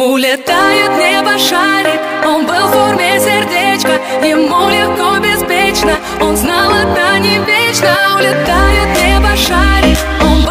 Улетает небо шарик, он был в форме сердечка. Ему легко, беспечно, он знал это не вечно. Улетает небо шарик, он